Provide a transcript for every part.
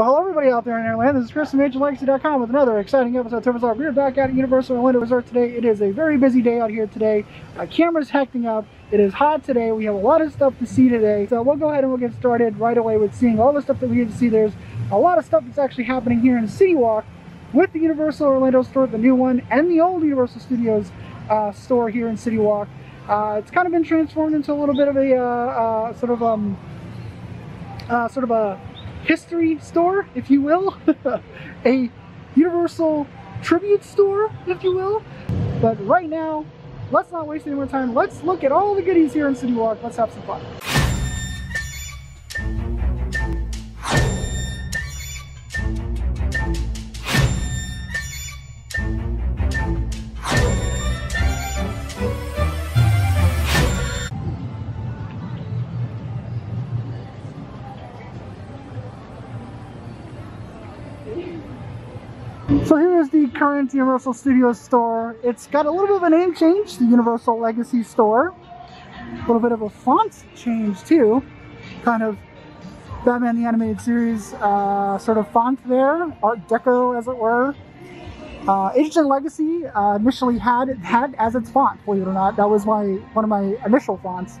Well, hello everybody out there in Airland. This is Chris from MajorLegacy.com with another exciting episode of Turbos We're back at Universal Orlando Resort today. It is a very busy day out here today. My camera's hecting up. It is hot today. We have a lot of stuff to see today. So we'll go ahead and we'll get started right away with seeing all the stuff that we get to see. There's a lot of stuff that's actually happening here in City Walk with the Universal Orlando store, the new one, and the old Universal Studios uh, store here in City Walk. Uh, it's kind of been transformed into a little bit of a uh, uh sort of um, uh, sort of a history store, if you will, a Universal tribute store, if you will. But right now, let's not waste any more time. Let's look at all the goodies here in City Walk. Let's have some fun. Current Universal Studios store. It's got a little bit of a name change, the Universal Legacy store. A little bit of a font change too. Kind of Batman the Animated Series uh, sort of font there, Art Deco as it were. Uh, HHN Legacy uh, initially had had as its font, believe it or not. That was my one of my initial fonts.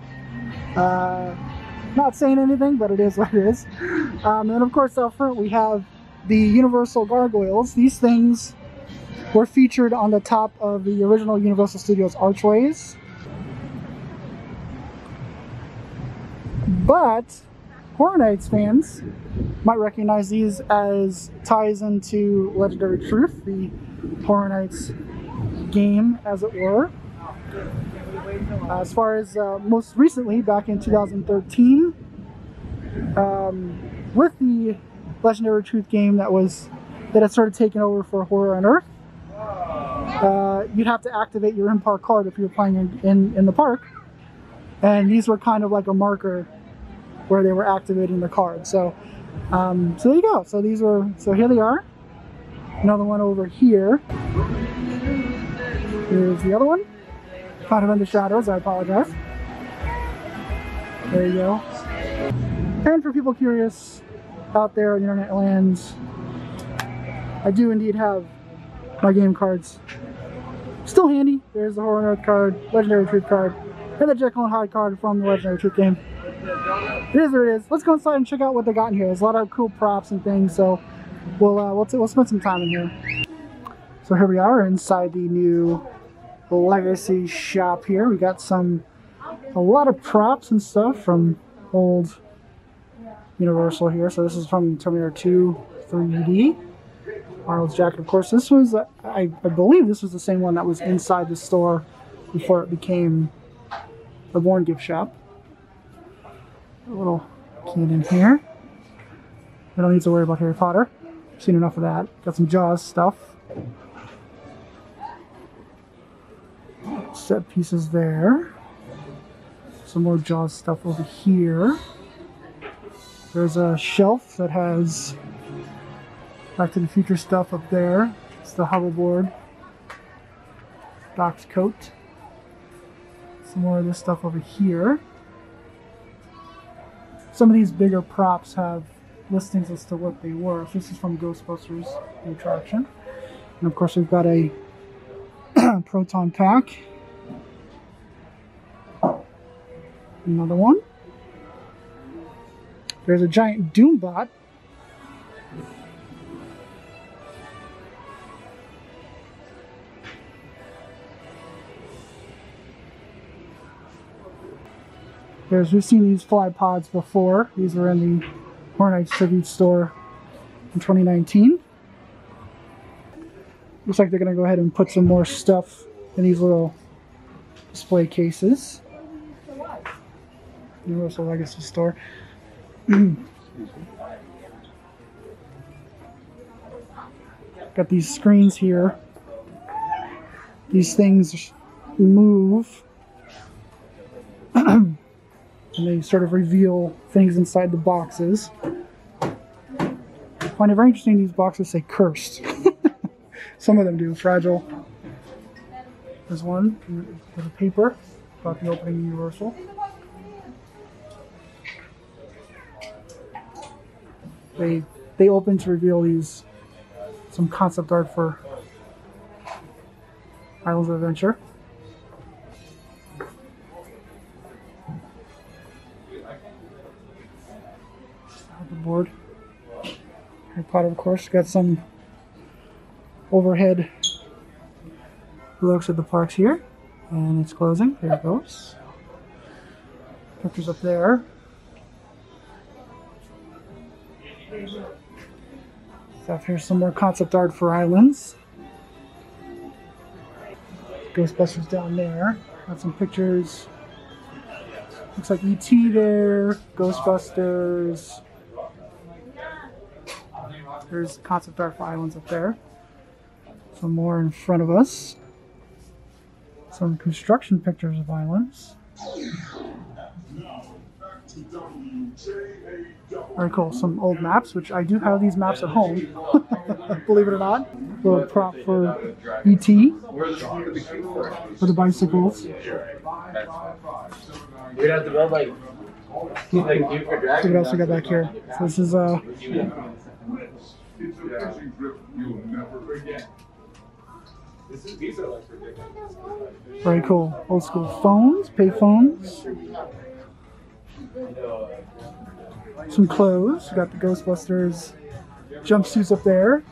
Uh, not saying anything, but it is what it is. Um, and of course, up front we have the Universal Gargoyles. These things were featured on the top of the original Universal Studios archways. But Horror Nights fans might recognize these as ties into Legendary Truth, the Horror Nights game, as it were. As far as uh, most recently, back in 2013, um, with the Legendary Truth game that was that had started taking over for Horror on Earth. Uh, you'd have to activate your in-park card if you were playing in, in, in, the park. And these were kind of like a marker where they were activating the card. So, um, so there you go. So these were, so here they are. Another one over here. Here's the other one. Kind of in the shadows, I apologize. There you go. And for people curious, out there the internet lands, I do indeed have my game cards still handy. There's the Horror Earth card, Legendary Truth card, and the Jekyll and Hyde card from the Legendary Truth game. It is what it is. Let's go inside and check out what they got in here. There's a lot of cool props and things, so we'll uh, we'll, we'll spend some time in here. So here we are inside the new Legacy shop here. We got some a lot of props and stuff from old Universal here. So this is from Terminator 2 3D. Arnold's jacket, of course. This was, I, I believe this was the same one that was inside the store before it became the Bourne gift shop. A little kid in here. I don't need to worry about Harry Potter. I've seen enough of that. Got some Jaws stuff. Set pieces there. Some more Jaws stuff over here. There's a shelf that has Back to the Future stuff up there. It's the hoverboard. Doc's coat. Some more of this stuff over here. Some of these bigger props have listings as to what they were. This is from Ghostbusters, the attraction. And of course we've got a proton pack. Another one. There's a giant Doombot. There's, we've seen these fly pods before. These were in the Horror Nights Tribute store in 2019. Looks like they're going to go ahead and put some more stuff in these little display cases. Universal Legacy store. Got these screens here. These things move. And they sort of reveal things inside the boxes. I find it very interesting these boxes say cursed. Some of them do. Fragile. There's one with a paper about the opening Universal. They they opened to reveal these some concept art for Islands of Adventure. Potter, of course, got some overhead looks at the parks here, and it's closing. There it goes. Pictures up there. So here's some more concept art for islands. Ghostbusters down there. Got some pictures. Looks like ET there. Ghostbusters. There's concept art for islands up there. Some more in front of us. Some construction pictures of islands. Very cool. Some old maps, which I do have these maps at home. Believe it or not. Little prop for ET for the bicycles. We'd have to build like, like you for what else we got back here. So this is uh It's a fishing trip you'll never forget. This is, these are like ridiculous. very cool. Old school phones, pay phones. Some clothes. We got the Ghostbusters jumpsuits up there.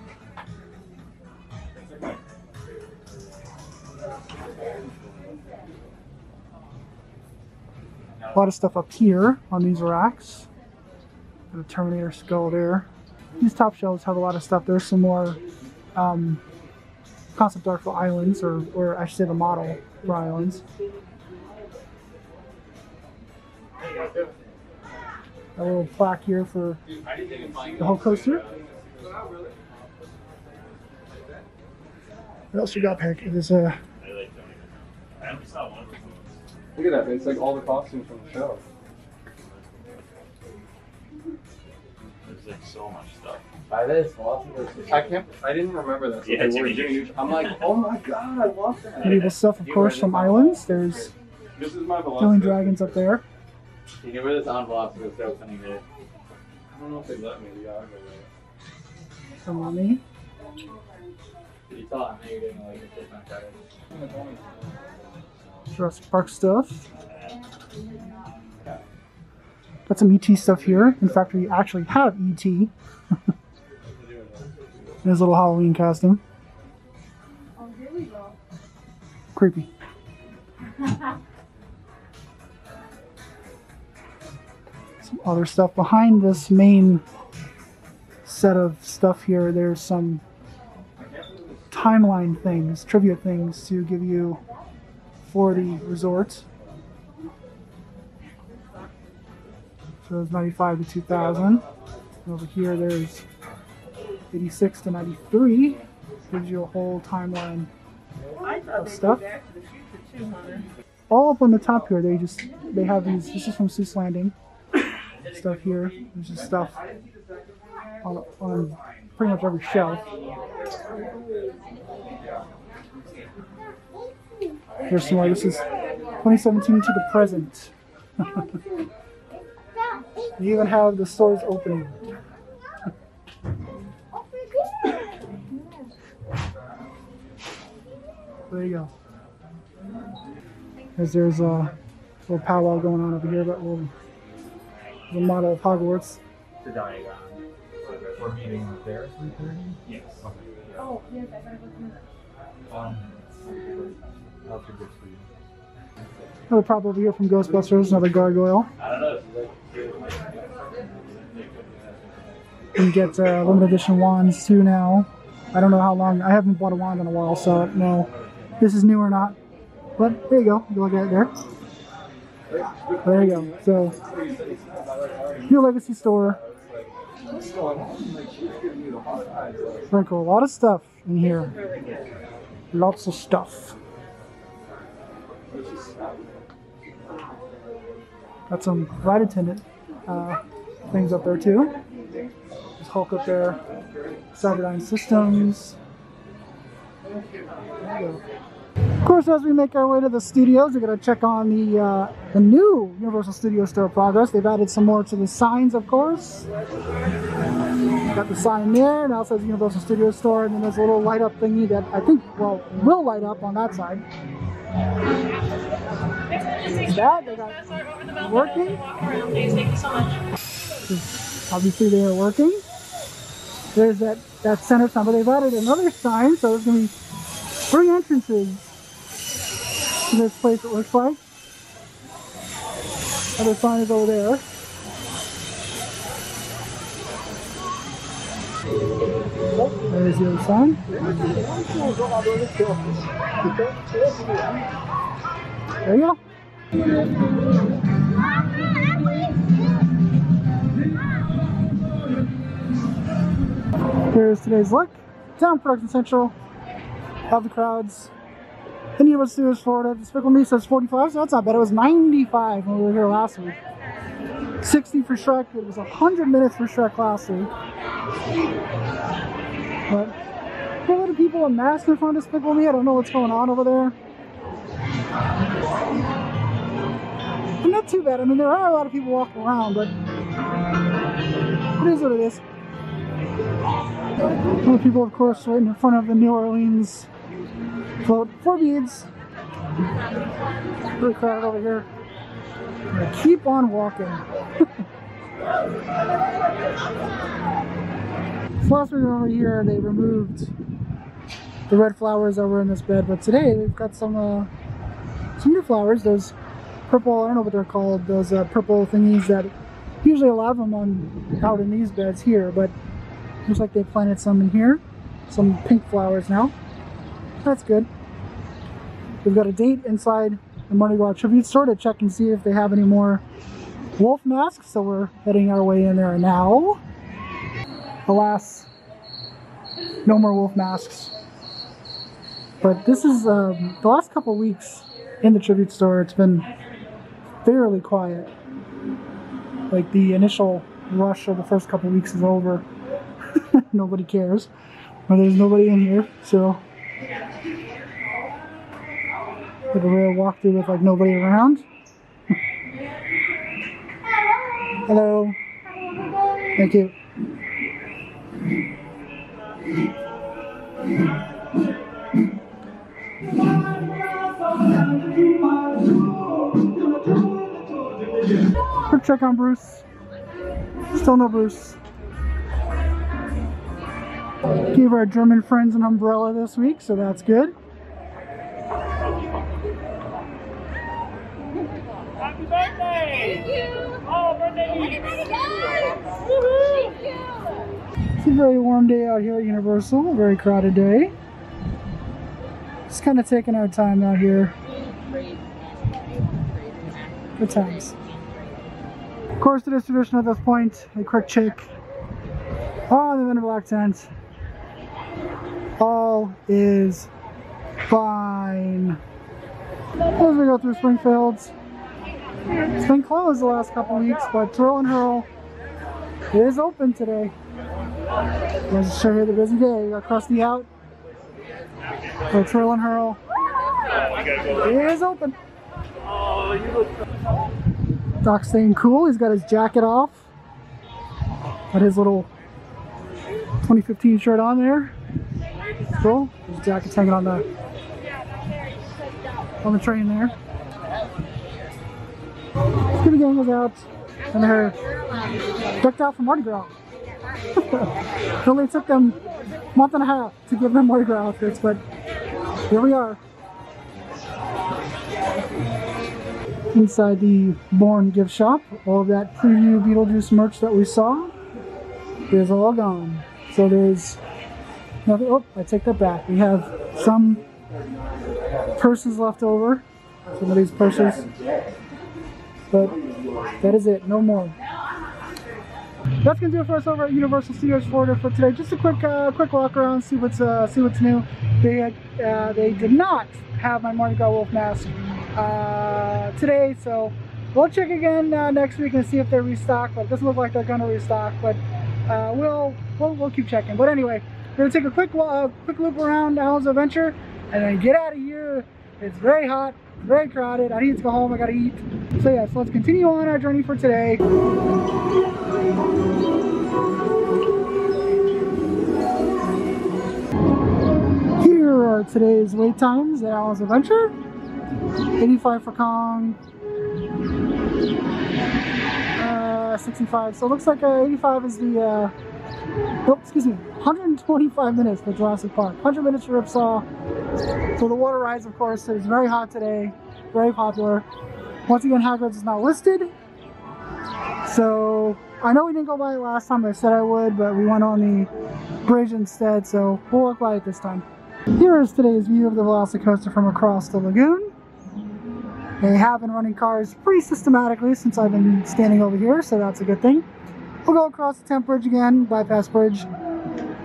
A lot of stuff up here on these racks. Got a Terminator skull there. These top shelves have a lot of stuff. There's some more um, concept art for islands, or, or I should say the model for islands. A little plaque here for the whole coaster. What else you got, Peck? There's a Look at that, it's like all the costumes from the show. There's like so much stuff. By this, lots of this. I can't, I didn't remember that. Yeah, they were Jimmy doing. I'm like, oh my god, I love that. medieval stuff, of course, from islands. There's This is my velocity. killing dragons up there. You give her this envelope to go throw something there. I don't know if they let me. Yeah, I don't know. Some on me. You thought I know you didn't like it. Take my credit. Jurassic Park stuff. Got some ET stuff here. In fact, we actually have ET in his little Halloween costume. Creepy. some other stuff behind this main set of stuff here. There's some timeline things, trivia things to give you for the resort. So it's 95 to 2000. And over here, there's 86 to 93. Gives you a whole timeline of stuff. All up on the top here, they just they have these. This is from Seuss Landing. Stuff here. There's just stuff on, on pretty much every shelf. Here's some more. This is 2017 to the present. you even have the stores opening. There you go. As there's a little powwow going on over here, but we'll the model of Hogwarts. The diagram. We're meeting there at 3.30? Yes. Oh, yes, I gotta go to Um, how good for you? Another prop over here from Ghostbusters, another gargoyle. I don't know. You get uh, limited edition wands too now. I don't know how long. I haven't bought a wand in a while, so if this is new or not. But there you go. You look at it there. There you go. So, new legacy store. Cool. A lot of stuff in here. Lots of stuff. Got some ride attendant uh, things up there too. There's Hulk up there. Cyberdyne Systems. Of course, as we make our way to the studios, we're going to check on the uh, the new Universal Studio Store progress. They've added some more to the signs, of course. Got the sign there, now it says Universal Studios Store, and then there's a little light up thingy that I think, well, will light up on that side. That, they got working. Thank you so much. Obviously they are working. There's that, that center sign, but they've added another sign, so there's gonna be three entrances to this place it looks like. Other sign is over there. Oh, there's the other sign. There you go. Here's today's look. Town Production Central. Have the crowds. The Universal Studios Florida. Despicable Me says 45, so that's not bad. It was 95 when we were here last week. 60 for Shrek. It was 100 minutes for Shrek last week. But a lot of people in mask in front of Despicable Me. I don't know what's going on over there. Not too bad. I mean, there are a lot of people walking around, but it is what it is. Other people, of course, right in front of the New Orleans float. Four beads. Really crowded over here. Keep on walking. last we over here, they removed the red flowers that were in this bed, but today we've got some uh, some new flowers. Those purple, I don't know what they're called, those uh, purple thingies that usually a lot of them on out in these beds here, but looks like they planted some in here. Some pink flowers now. That's good. We've got a date inside the Mardi Gras Tribute Store to check and see if they have any more wolf masks, so we're heading our way in there now. Alas, no more wolf masks. But this is um, the last couple weeks in the tribute store. It's been fairly quiet. Like the initial rush of the first couple weeks is over. nobody cares. But there's nobody in here, so like a real walkthrough with like nobody around. Hello. Thank you. Quick check on Bruce. Still no Bruce. Gave our German friends an umbrella this week, so that's good. Happy birthday! Thank you! Oh, birthday! Thank you! It's a very warm day out here at Universal, a very crowded day. Just kind of taking our time out here. Good times. Course, it is tradition at this point, a quick check on the Men in Black. All is fine. As we go through Springfields, it's been closed the last couple weeks, but Twirl and Hurl is open today. Let's show you the busy day. We got Krusty out. So Twirl and Hurl is open. Doc's staying cool. He's got his jacket off. Got his little 2015 shirt on there. Cool. His jacket's hanging on the on the train there. Scooby Gang was out and they're decked out for Mardi Gras. it only took them a month and a half to give them Mardi Gras outfits, but here we are. Inside the Bourne gift shop, all of that preview Beetlejuice merch that we saw is all gone. So there's nothing. Oh, I take that back. We have some purses left over. Some of these purses. But that is it. No more. That's gonna do it for us over at Universal Studios Florida for today. Just a quick, uh, quick walk around, see what's, uh, see what's new. They uh, they did not have my Mardi Gras wolf mask uh, today. So we'll check again uh, next week and see if they restock. But it doesn't look like they're going to restock. But uh, we'll, we'll we'll keep checking. But anyway, we're going to take a quick uh, quick loop around Islands of Adventure and then get out of here. It's very hot, very crowded. I need to go home. I got to eat. So yeah, so let's continue on our journey for today. Here are today's wait times at Islands of Adventure. 85 for Kong. Uh, 65. So it looks like uh, 85 is the. Uh, oh, excuse me. 125 minutes for Jurassic Park. 100 minutes for Ripsaw. So the water rides, of course, it's very hot today. Very popular. Once again, Hagrid's is not listed. So I know we didn't go by it last time. I said I would, but we went on the bridge instead. So we'll walk by it this time. Here is today's view of the Velocicoaster from across the lagoon. They have been running cars pretty systematically since I've been standing over here, so that's a good thing. We'll go across the Temp Bridge again, bypass bridge.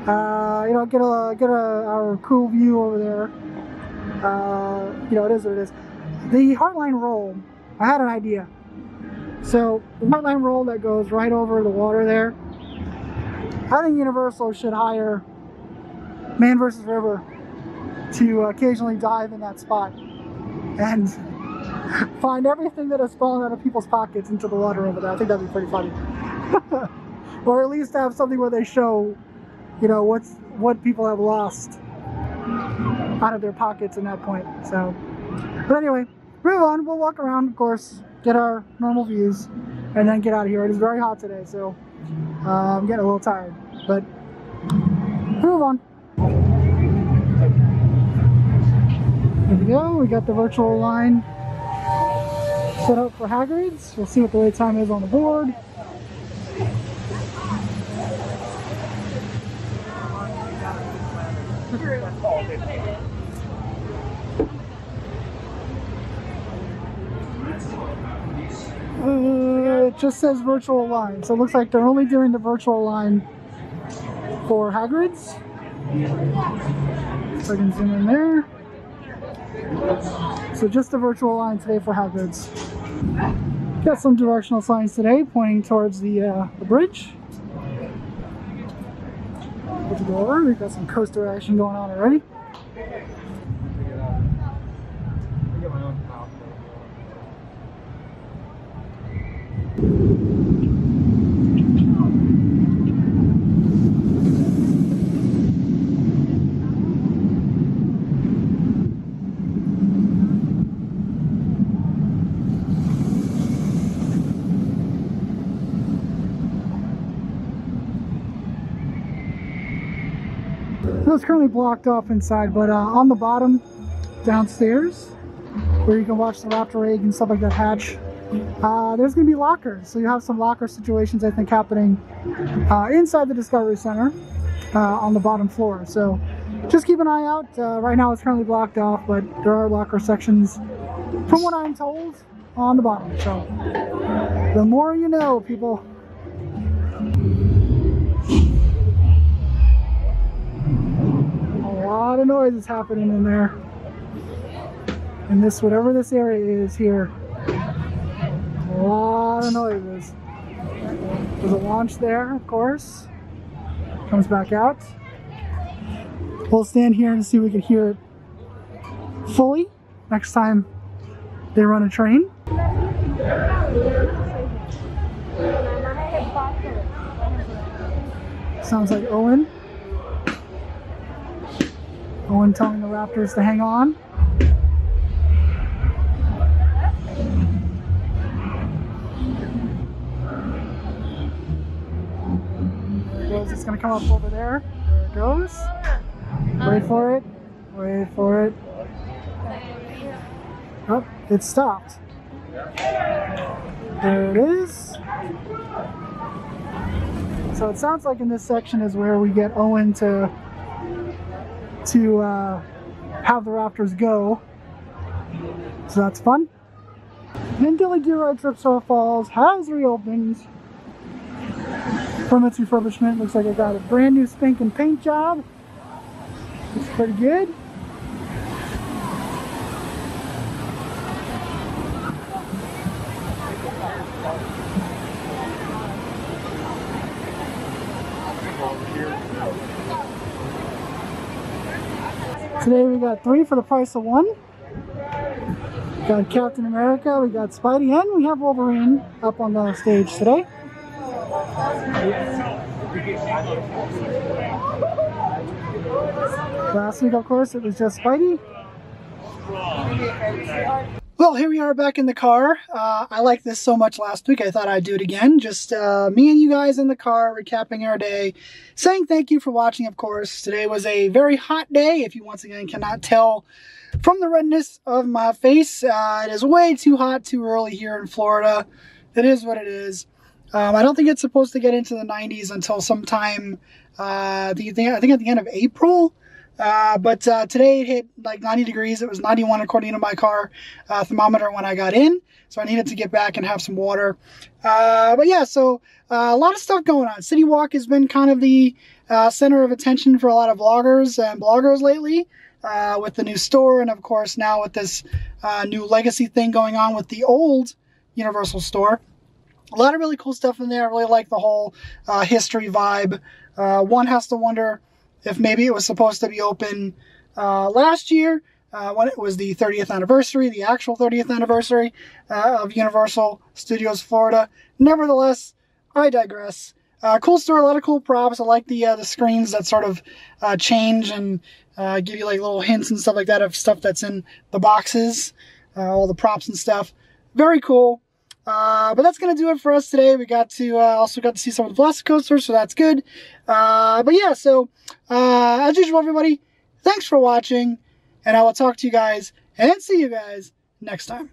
Uh, you know, get a get a our cool view over there. Uh, you know, it is what it is. The Heartline roll, I had an idea. So the Heartline roll that goes right over the water there. I think Universal should hire Man vs. River to occasionally dive in that spot and find everything that has fallen out of people's pockets into the water over there. I think that'd be pretty funny. or at least have something where they show, you know, what's what people have lost out of their pockets in that point. So, but anyway, move on. We'll walk around, of course, get our normal views, and then get out of here. It is very hot today, so uh, I'm getting a little tired. But move on. Here we go. We got the virtual line set up for Hagrid's. We'll see what the wait time is on the board. Uh, it just says virtual line, so it looks like they're only doing the virtual line for Hagrid's. So I can zoom in there. So just the virtual line today for Hagrid's. Got some directional signs today pointing towards the, uh, the bridge. Go over. We've got some coaster action going on already. It's currently blocked off inside, but uh, on the bottom, downstairs, where you can watch the raptor egg and stuff like that hatch, uh, there's going to be lockers. So you have some locker situations, I think, happening uh, inside the Discovery Center uh, on the bottom floor. So just keep an eye out. Uh, right now it's currently blocked off, but there are locker sections, from what I'm told, on the bottom. So the more you know, people. Noise is happening in there. In this, whatever this area is here. A lot of noises. There's a launch there, of course. Comes back out. We'll stand here and see if we can hear it fully next time they run a train. Sounds like Owen. Owen telling the Raptors to hang on. There it goes. It's going to come up over there. There it goes. Wait for it. Wait for it. Oh, it stopped. There it is. So it sounds like in this section is where we get Owen to to uh, have the Raptors go. So that's fun. And Dudley Do-Right's Ripsaw Falls has reopened from its refurbishment. Looks like it got a brand new spanking paint job. Looks pretty good. Today we got three for the price of one. We Got Captain America, we got Spidey, and we have Wolverine up on the stage today. Last week, of course, it was just Spidey. Well, here we are back in the car. Uh, I liked this so much last week, I thought I'd do it again. Just uh, me and you guys in the car, recapping our day, saying thank you for watching, of course. Today was a very hot day, if you once again cannot tell from the redness of my face. Uh, it is way too hot too early here in Florida. It is what it is. Um, I don't think it's supposed to get into the 90s until sometime, uh, the, the, I think at the end of April. Uh, but uh, today it hit like 90 degrees. It was 91 according to my car uh, thermometer when I got in. So I needed to get back and have some water. Uh, but yeah, so uh, a lot of stuff going on. City Walk has been kind of the uh, center of attention for a lot of vloggers and bloggers lately. with the new store, and of course, now with this new legacy thing going on with the old Universal store. A lot of really cool stuff in there. I really like the whole history vibe. one has to wonder if maybe it was supposed to be open uh, last year uh, when it was the 30th anniversary, the actual 30th anniversary uh, of Universal Studios Florida. Nevertheless, I digress. Uh, cool store, a lot of cool props. I like the uh, the screens that sort of uh, change and give you like little hints and stuff like that of stuff that's in the boxes, all the props and stuff. Very cool. Uh, but that's gonna do it for us today. We got to uh, also got to see some of the Velocicoasters, so that's good. Uh, but yeah, so uh, as usual, everybody, thanks for watching, and I will talk to you guys and see you guys next time.